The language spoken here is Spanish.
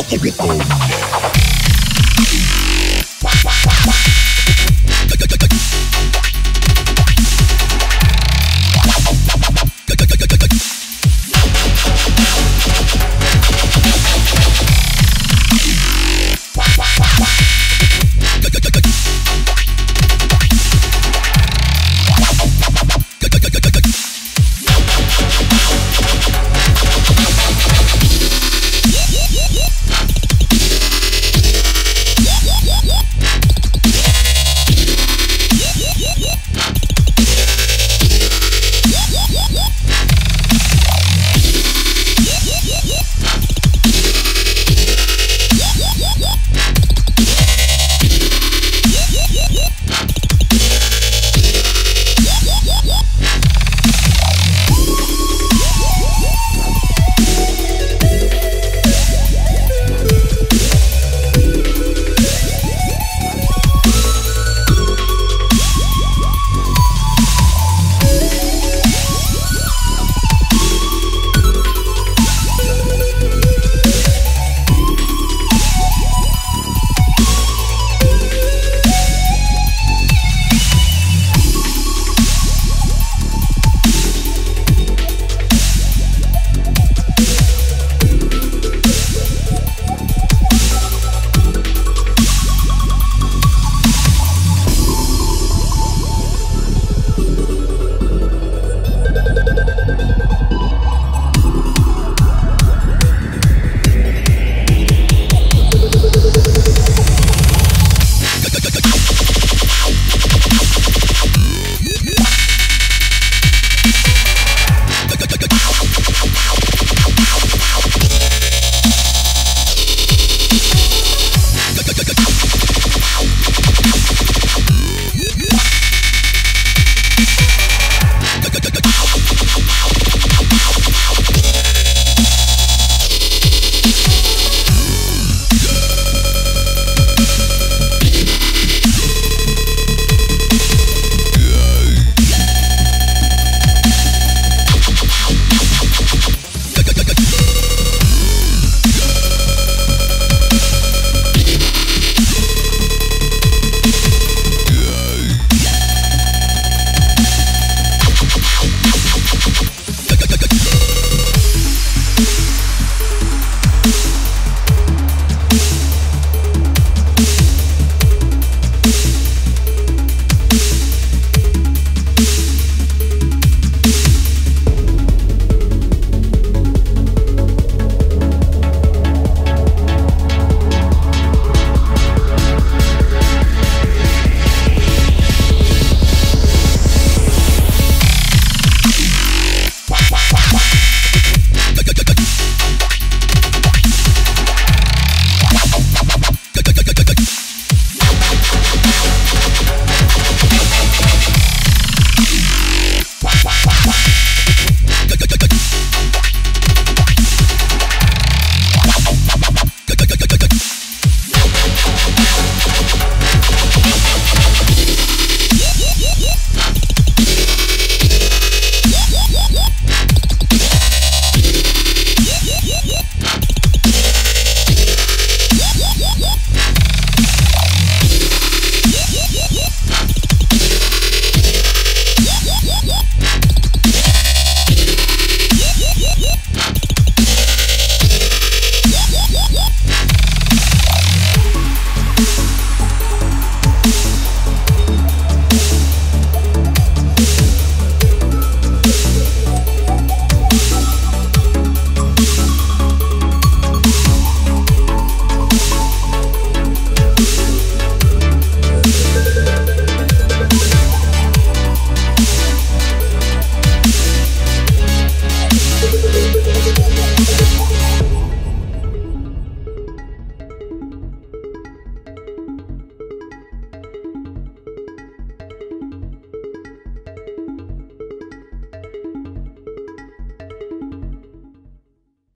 Oh, yeah.